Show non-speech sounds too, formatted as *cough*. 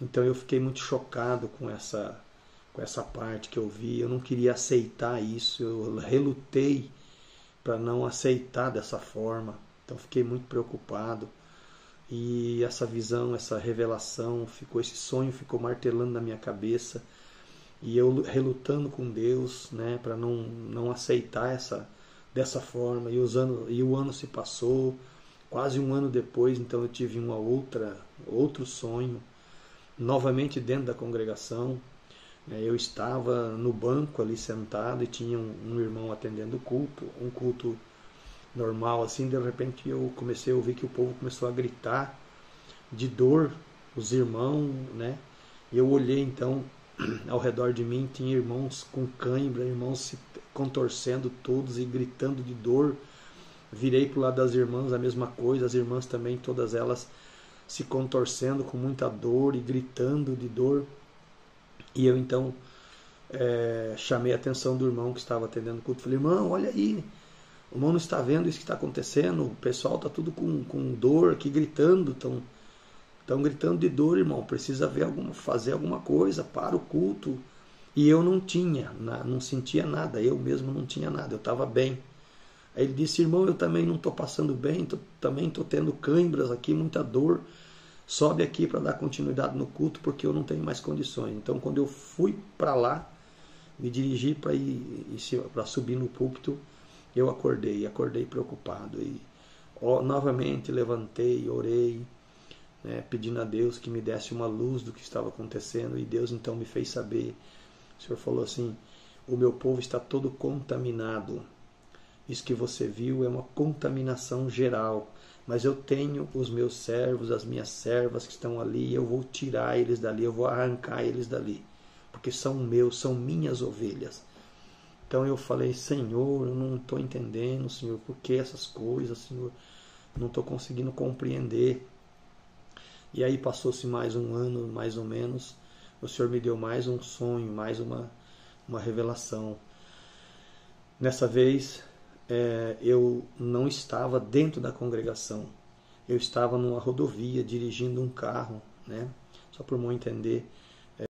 Então eu fiquei muito chocado com essa com essa parte que eu vi. Eu não queria aceitar isso, eu relutei para não aceitar dessa forma. Então fiquei muito preocupado. E essa visão, essa revelação, ficou esse sonho ficou martelando na minha cabeça. E eu relutando com Deus, né, para não não aceitar essa dessa forma. E, os anos, e o ano se passou, quase um ano depois, então eu tive uma outra outro sonho, novamente dentro da congregação, é, eu estava no banco ali sentado e tinha um irmão atendendo o culto, um culto normal assim, de repente eu comecei a ouvir que o povo começou a gritar de dor, os irmãos, né? E eu olhei então *clears throat* ao redor de mim, tinha irmãos com cãibra, irmãos se contorcendo todos e gritando de dor. Virei para o lado das irmãs, a mesma coisa, as irmãs também, todas elas se contorcendo com muita dor e gritando de dor. E eu então é, chamei a atenção do irmão que estava atendendo o culto. Falei, irmão, olha aí, o irmão não está vendo isso que está acontecendo, o pessoal está tudo com, com dor aqui gritando, estão estão gritando de dor, irmão, precisa ver alguma, fazer alguma coisa para o culto. E eu não tinha, não sentia nada, eu mesmo não tinha nada, eu estava bem. Aí ele disse, irmão, eu também não estou passando bem, tô, também estou tendo câimbras aqui, muita dor sobe aqui para dar continuidade no culto porque eu não tenho mais condições. Então, quando eu fui para lá, me dirigi para ir para subir no púlpito, eu acordei, acordei preocupado e ó, novamente levantei, orei, né, pedindo a Deus que me desse uma luz do que estava acontecendo e Deus então me fez saber. O Senhor falou assim: o meu povo está todo contaminado. Isso que você viu é uma contaminação geral mas eu tenho os meus servos, as minhas servas que estão ali, eu vou tirar eles dali, eu vou arrancar eles dali, porque são meus, são minhas ovelhas. Então eu falei, Senhor, eu não estou entendendo, Senhor, por que essas coisas, Senhor, não estou conseguindo compreender. E aí passou-se mais um ano, mais ou menos, o Senhor me deu mais um sonho, mais uma, uma revelação. Nessa vez é, eu não estava dentro da congregação. Eu estava numa rodovia dirigindo um carro, né? Só por mim entender.